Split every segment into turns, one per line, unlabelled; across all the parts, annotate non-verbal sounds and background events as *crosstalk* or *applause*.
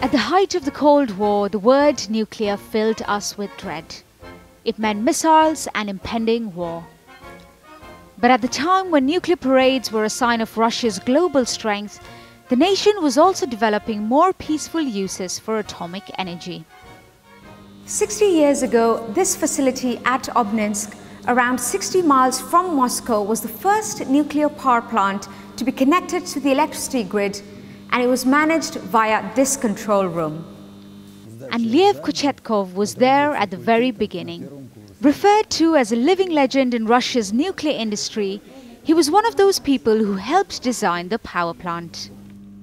At the height of the Cold War, the word nuclear filled us with dread. It meant missiles and impending war. But at the time when nuclear parades were a sign of Russia's global strength, the nation was also developing more peaceful uses for atomic energy. 60 years ago, this facility at Obninsk, around 60 miles from Moscow, was the first nuclear power plant to be connected to the electricity grid and it was managed via this control room. And Lev Kochetkov was there at the very beginning. Referred to as a living legend in Russia's nuclear industry, he was one of those people who helped design the power plant.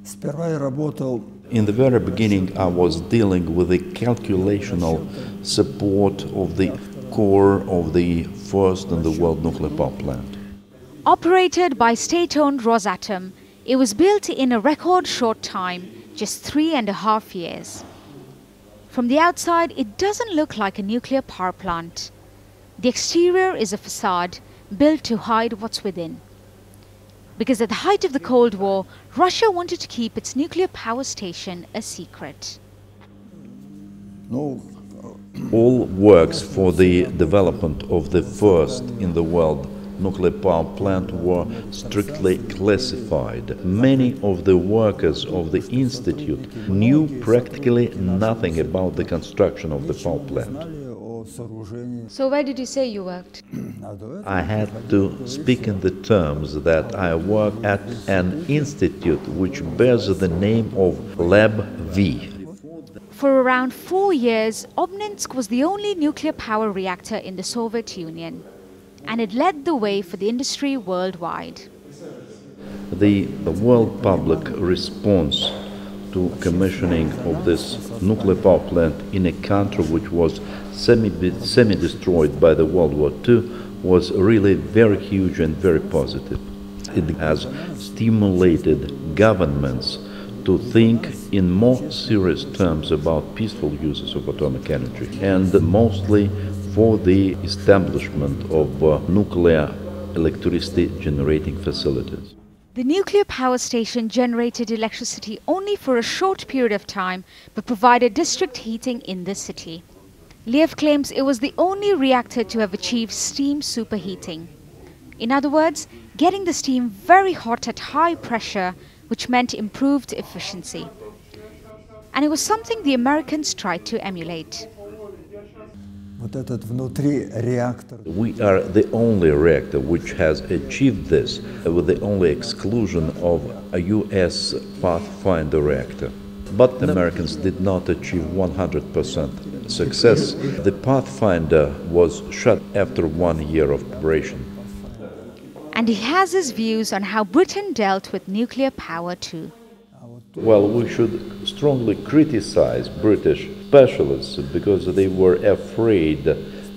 In the very beginning, I was dealing with the calculational support of the core of the first and the world nuclear power plant.
Operated by state owned Rosatom, it was built in a record short time, just three and a half years. From the outside, it doesn't look like a nuclear power plant. The exterior is a facade built to hide what's within. Because at the height of the Cold War, Russia wanted to keep its nuclear power station a secret.
Uh, *clears throat* All works for the development of the first in the world nuclear power plant were strictly classified. Many of the workers of the institute knew practically nothing about the construction of the power plant.
So, where did you say you worked? *clears throat*
I had to speak in the terms that I work at an institute which bears the name of Lab V.
For around four years, Obninsk was the only nuclear power reactor in the Soviet Union and it led the way for the industry worldwide.
The, the world public response to commissioning of this nuclear power plant in a country which was semi, semi destroyed by the World War II was really very huge and very positive. It has stimulated governments to think in more serious terms about peaceful uses of atomic energy and mostly for the establishment of uh, nuclear electricity generating facilities.
The nuclear power station generated electricity only for a short period of time but provided district heating in the city. Lev claims it was the only reactor to have achieved steam superheating. In other words, getting the steam very hot at high pressure, which meant improved efficiency. And it was something the Americans tried to emulate.
We are the only reactor which has achieved this with the only exclusion of a US Pathfinder reactor. But the Americans did not achieve 100% success. The Pathfinder was shut after one year of operation.
And he has his views on how Britain dealt with nuclear power too.
Well, we should strongly criticize British specialists because they were afraid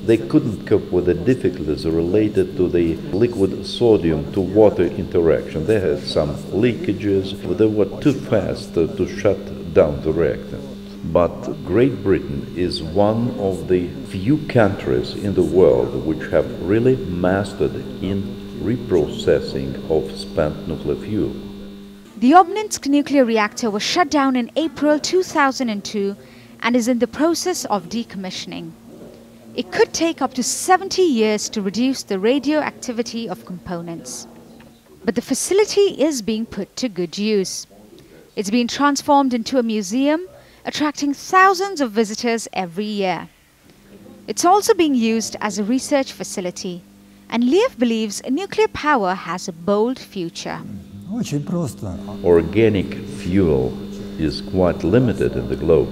they couldn't cope with the difficulties related to the liquid sodium to water interaction. They had some leakages, they were too fast to shut down the reactor. But Great Britain is one of the few countries in the world which have really mastered in reprocessing of spent nuclear fuel.
The Obninsk nuclear reactor was shut down in April 2002 and is in the process of decommissioning. It could take up to 70 years to reduce the radioactivity of components. But the facility is being put to good use. It's being transformed into a museum, attracting thousands of visitors every year. It's also being used as a research facility, and Lev believes nuclear power has a bold future.
Organic fuel is quite limited in the globe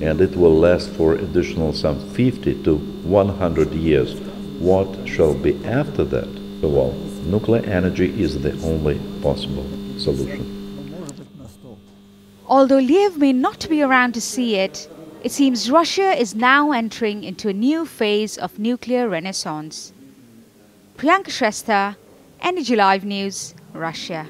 and it will last for additional some 50 to 100 years. What shall be after that? Well, nuclear energy is the only possible solution.
Although Lev may not be around to see it, it seems Russia is now entering into a new phase of nuclear renaissance. Priyanka Shrestha, Energy Live News, Russia.